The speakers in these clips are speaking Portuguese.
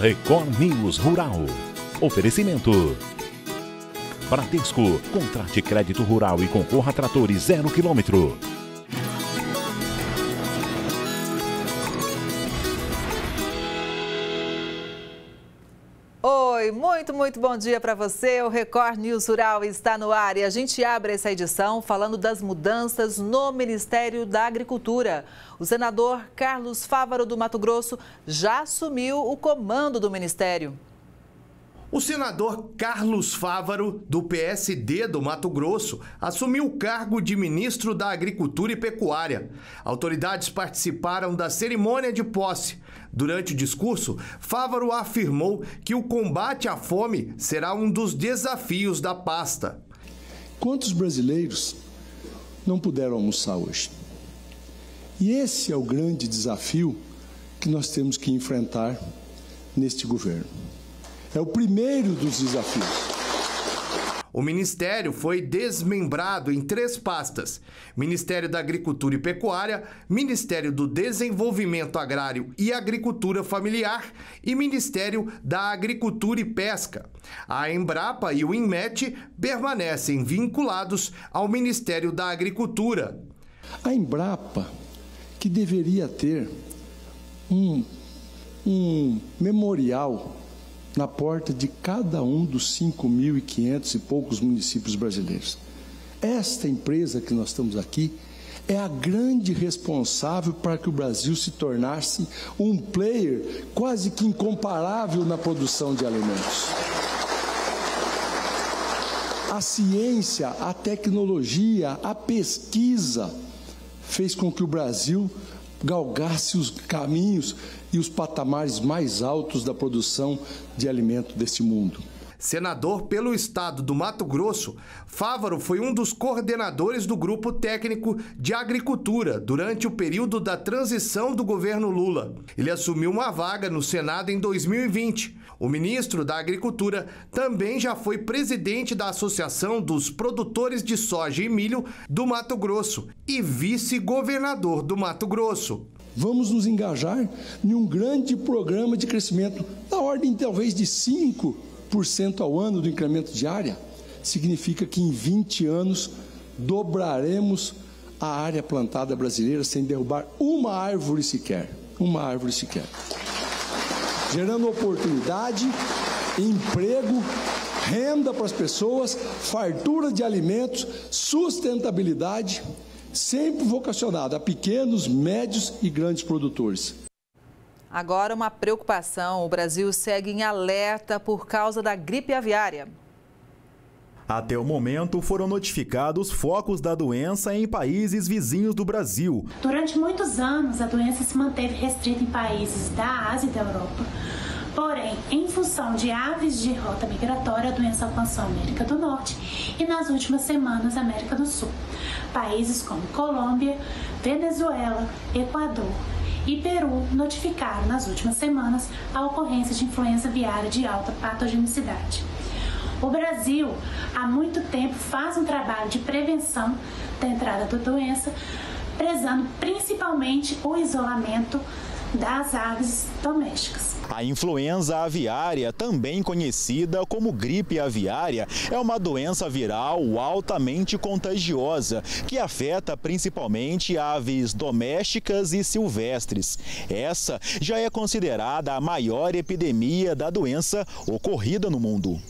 Record News Rural. Oferecimento. Bradesco, contrate crédito rural e concorra a tratores zero quilômetro. Oi, muito, muito bom dia para você. O Record News Rural está no ar e a gente abre essa edição falando das mudanças no Ministério da Agricultura. O senador Carlos Fávaro do Mato Grosso já assumiu o comando do ministério. O senador Carlos Fávaro, do PSD do Mato Grosso, assumiu o cargo de ministro da Agricultura e Pecuária. Autoridades participaram da cerimônia de posse. Durante o discurso, Fávaro afirmou que o combate à fome será um dos desafios da pasta. Quantos brasileiros não puderam almoçar hoje? E esse é o grande desafio que nós temos que enfrentar neste governo. É o primeiro dos desafios. O ministério foi desmembrado em três pastas: Ministério da Agricultura e Pecuária, Ministério do Desenvolvimento Agrário e Agricultura Familiar e Ministério da Agricultura e Pesca. A Embrapa e o INMET permanecem vinculados ao Ministério da Agricultura. A Embrapa, que deveria ter um, um memorial na porta de cada um dos 5.500 e poucos municípios brasileiros. Esta empresa que nós estamos aqui é a grande responsável para que o Brasil se tornasse um player quase que incomparável na produção de alimentos. A ciência, a tecnologia, a pesquisa fez com que o Brasil galgasse os caminhos e os patamares mais altos da produção de alimento deste mundo. Senador pelo estado do Mato Grosso, Fávaro foi um dos coordenadores do grupo técnico de agricultura durante o período da transição do governo Lula. Ele assumiu uma vaga no Senado em 2020. O ministro da Agricultura também já foi presidente da Associação dos Produtores de Soja e Milho do Mato Grosso e vice-governador do Mato Grosso. Vamos nos engajar em um grande programa de crescimento, da ordem talvez de 5% ao ano do incremento de área. Significa que em 20 anos dobraremos a área plantada brasileira sem derrubar uma árvore sequer. Uma árvore sequer. Gerando oportunidade, emprego, renda para as pessoas, fartura de alimentos, sustentabilidade sempre vocacionado a pequenos, médios e grandes produtores. Agora, uma preocupação: o Brasil segue em alerta por causa da gripe aviária. Até o momento, foram notificados focos da doença em países vizinhos do Brasil. Durante muitos anos, a doença se manteve restrita em países da Ásia e da Europa. Porém, em função de aves de rota migratória, a doença alcançou a América do Norte e, nas últimas semanas, a América do Sul. Países como Colômbia, Venezuela, Equador e Peru notificaram nas últimas semanas a ocorrência de influenza aviária de alta patogenicidade. O Brasil, há muito tempo, faz um trabalho de prevenção da entrada da doença, prezando principalmente o isolamento das aves domésticas. A influenza aviária, também conhecida como gripe aviária, é uma doença viral altamente contagiosa que afeta principalmente aves domésticas e silvestres. Essa já é considerada a maior epidemia da doença ocorrida no mundo.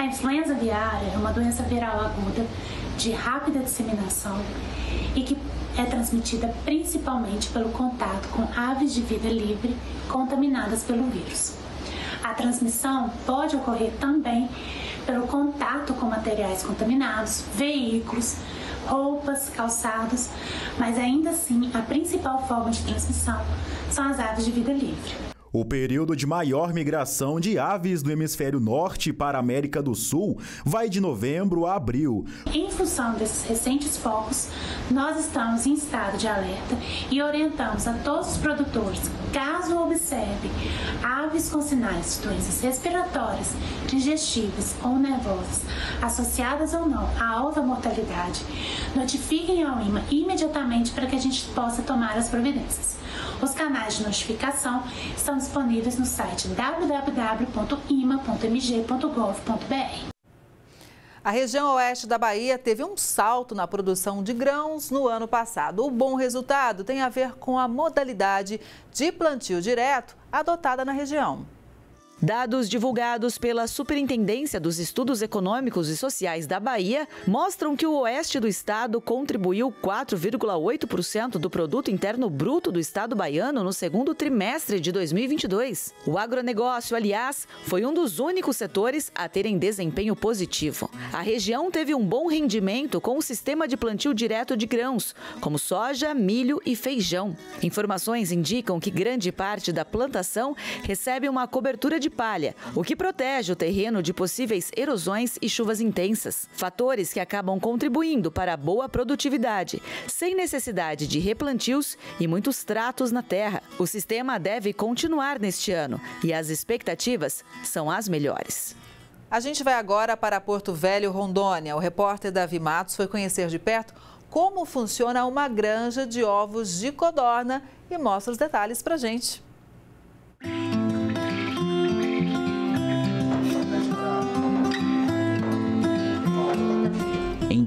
A influenza aviária é uma doença viral aguda de rápida disseminação e que é transmitida principalmente pelo contato com aves de vida livre contaminadas pelo vírus. A transmissão pode ocorrer também pelo contato com materiais contaminados, veículos, roupas, calçados, mas ainda assim a principal forma de transmissão são as aves de vida livre. O período de maior migração de aves do hemisfério norte para a América do Sul vai de novembro a abril. Em função desses recentes focos, nós estamos em estado de alerta e orientamos a todos os produtores, caso observe aves com sinais de doenças respiratórias, digestivas ou nervosas, associadas ou não à alta mortalidade, notifiquem ao IMA imediatamente para que a gente possa tomar as providências. Os canais de notificação estão disponíveis no site www.ima.mg.gov.br. A região oeste da Bahia teve um salto na produção de grãos no ano passado. O bom resultado tem a ver com a modalidade de plantio direto adotada na região. Dados divulgados pela Superintendência dos Estudos Econômicos e Sociais da Bahia mostram que o oeste do estado contribuiu 4,8% do produto interno bruto do estado baiano no segundo trimestre de 2022. O agronegócio, aliás, foi um dos únicos setores a terem desempenho positivo. A região teve um bom rendimento com o sistema de plantio direto de grãos, como soja, milho e feijão. Informações indicam que grande parte da plantação recebe uma cobertura de palha, o que protege o terreno de possíveis erosões e chuvas intensas. Fatores que acabam contribuindo para a boa produtividade, sem necessidade de replantios e muitos tratos na terra. O sistema deve continuar neste ano e as expectativas são as melhores. A gente vai agora para Porto Velho, Rondônia. O repórter Davi Matos foi conhecer de perto como funciona uma granja de ovos de codorna e mostra os detalhes para gente.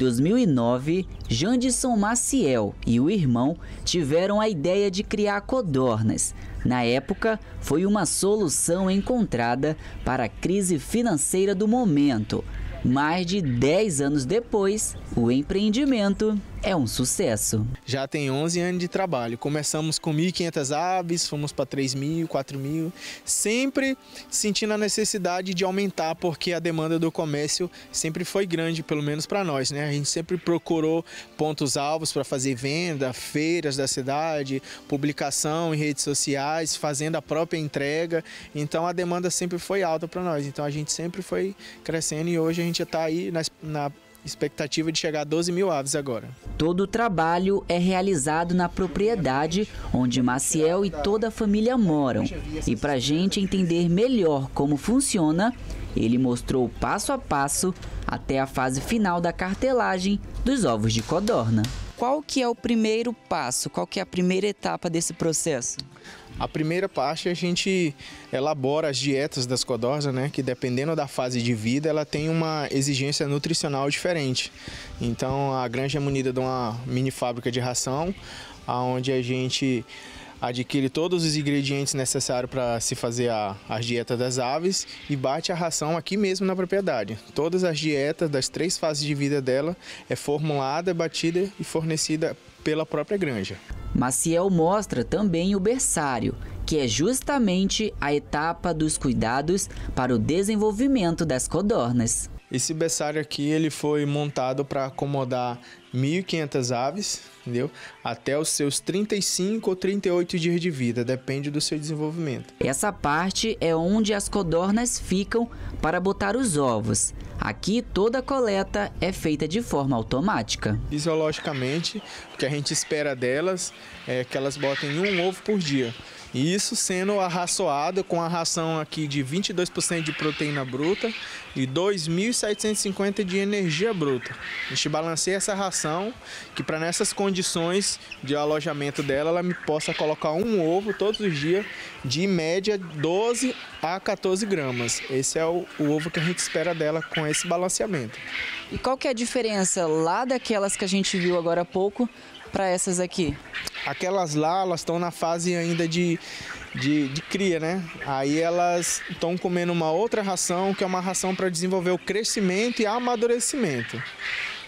2009, Jandson Maciel e o irmão tiveram a ideia de criar codornas. Na época, foi uma solução encontrada para a crise financeira do momento. Mais de 10 anos depois, o empreendimento é um sucesso. Já tem 11 anos de trabalho. Começamos com 1.500 aves, fomos para 3.000, 4.000, sempre sentindo a necessidade de aumentar, porque a demanda do comércio sempre foi grande, pelo menos para nós. Né? A gente sempre procurou pontos alvos para fazer venda, feiras da cidade, publicação em redes sociais, fazendo a própria entrega. Então a demanda sempre foi alta para nós. Então a gente sempre foi crescendo e hoje a gente está aí na, na expectativa de chegar a 12 mil aves agora. Todo o trabalho é realizado na propriedade onde Maciel e toda a família moram. E para a gente entender melhor como funciona, ele mostrou passo a passo até a fase final da cartelagem dos ovos de codorna. Qual que é o primeiro passo? Qual que é a primeira etapa desse processo? A primeira parte a gente elabora as dietas das codornas, né, que dependendo da fase de vida, ela tem uma exigência nutricional diferente. Então a granja é munida de uma mini fábrica de ração, aonde a gente adquire todos os ingredientes necessários para se fazer a, as dietas das aves e bate a ração aqui mesmo na propriedade. Todas as dietas das três fases de vida dela é formulada, batida e fornecida pela própria granja. Maciel mostra também o berçário, que é justamente a etapa dos cuidados para o desenvolvimento das codornas. Esse berçário aqui ele foi montado para acomodar 1.500 aves, entendeu? Até os seus 35 ou 38 dias de vida, depende do seu desenvolvimento. Essa parte é onde as codornas ficam para botar os ovos. Aqui toda a coleta é feita de forma automática. Fisiologicamente, o que a gente espera delas é que elas botem um ovo por dia. Isso sendo arraçoado com a ração aqui de 22% de proteína bruta e 2.750 de energia bruta. A gente balanceia essa ração que para nessas condições de alojamento dela, ela me possa colocar um ovo todos os dias de média 12 a 14 gramas. Esse é o, o ovo que a gente espera dela com esse balanceamento. E qual que é a diferença lá daquelas que a gente viu agora há pouco para essas aqui? Aquelas lá, elas estão na fase ainda de, de, de cria, né? Aí elas estão comendo uma outra ração, que é uma ração para desenvolver o crescimento e amadurecimento.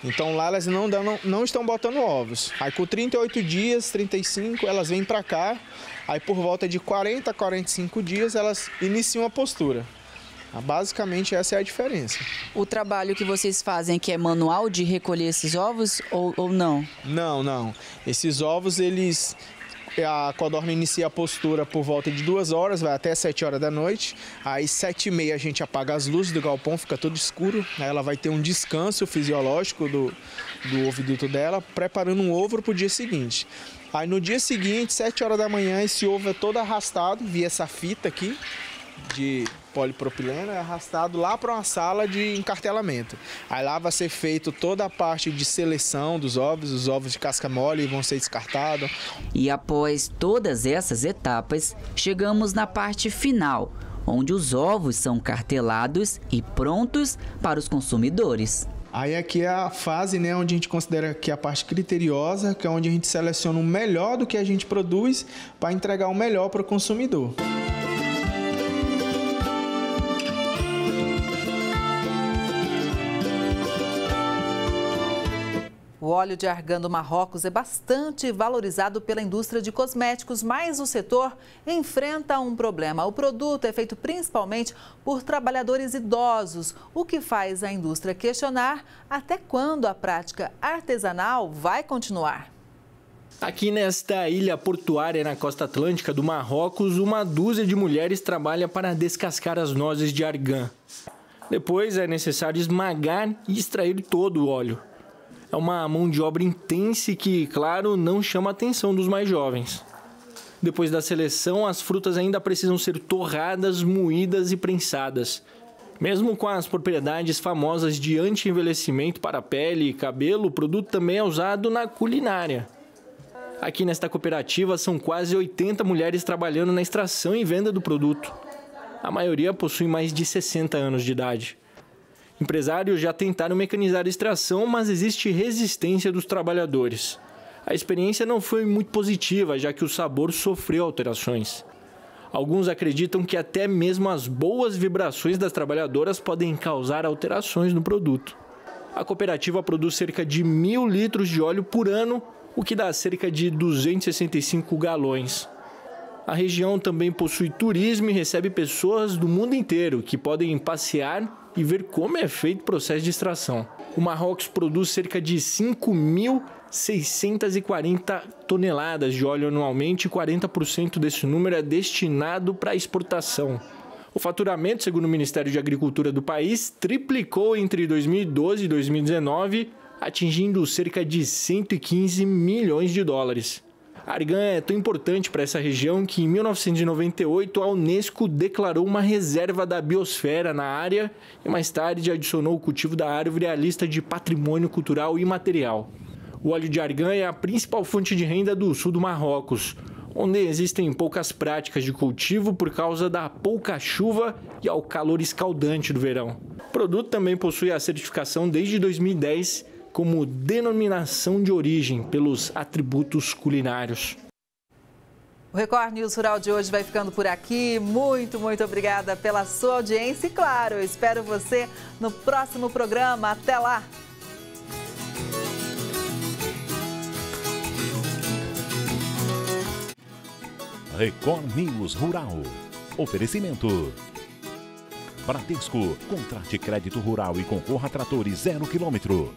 Então lá elas não, dão, não estão botando ovos. Aí com 38 dias, 35, elas vêm para cá. Aí por volta de 40 a 45 dias elas iniciam a postura. Ah, basicamente essa é a diferença. O trabalho que vocês fazem aqui é manual de recolher esses ovos ou, ou não? Não, não. Esses ovos, eles a codorna inicia a postura por volta de duas horas, vai até sete horas da noite. Aí sete e meia a gente apaga as luzes do galpão, fica tudo escuro. Aí ela vai ter um descanso fisiológico do, do oviduto dela, preparando um ovo para o dia seguinte. Aí no dia seguinte, sete horas da manhã, esse ovo é todo arrastado via essa fita aqui de polipropileno é arrastado lá para uma sala de encartelamento. Aí lá vai ser feito toda a parte de seleção dos ovos, os ovos de casca mole vão ser descartados. E após todas essas etapas, chegamos na parte final, onde os ovos são cartelados e prontos para os consumidores. Aí aqui é a fase né, onde a gente considera que é a parte criteriosa, que é onde a gente seleciona o melhor do que a gente produz para entregar o melhor para o consumidor. O óleo de argan do Marrocos é bastante valorizado pela indústria de cosméticos, mas o setor enfrenta um problema. O produto é feito principalmente por trabalhadores idosos, o que faz a indústria questionar até quando a prática artesanal vai continuar. Aqui nesta ilha portuária na costa atlântica do Marrocos, uma dúzia de mulheres trabalha para descascar as nozes de argan. Depois é necessário esmagar e extrair todo o óleo é uma mão de obra intensa que, claro, não chama a atenção dos mais jovens. Depois da seleção, as frutas ainda precisam ser torradas, moídas e prensadas. Mesmo com as propriedades famosas de anti-envelhecimento para pele e cabelo, o produto também é usado na culinária. Aqui nesta cooperativa são quase 80 mulheres trabalhando na extração e venda do produto. A maioria possui mais de 60 anos de idade. Empresários já tentaram mecanizar a extração, mas existe resistência dos trabalhadores. A experiência não foi muito positiva, já que o sabor sofreu alterações. Alguns acreditam que até mesmo as boas vibrações das trabalhadoras podem causar alterações no produto. A cooperativa produz cerca de mil litros de óleo por ano, o que dá cerca de 265 galões. A região também possui turismo e recebe pessoas do mundo inteiro que podem passear e ver como é feito o processo de extração. O Marrocos produz cerca de 5.640 toneladas de óleo anualmente e 40% desse número é destinado para exportação. O faturamento, segundo o Ministério de Agricultura do país, triplicou entre 2012 e 2019, atingindo cerca de 115 milhões de dólares. Argan é tão importante para essa região que em 1998 a Unesco declarou uma reserva da biosfera na área e mais tarde adicionou o cultivo da árvore à lista de patrimônio cultural imaterial. O óleo de argan é a principal fonte de renda do sul do Marrocos, onde existem poucas práticas de cultivo por causa da pouca chuva e ao calor escaldante do verão. O produto também possui a certificação desde 2010 como denominação de origem pelos atributos culinários. O Record News Rural de hoje vai ficando por aqui. Muito, muito obrigada pela sua audiência e, claro, eu espero você no próximo programa. Até lá! Record News Rural. Oferecimento. Bradesco. Contrate crédito rural e concorra a tratores zero quilômetro.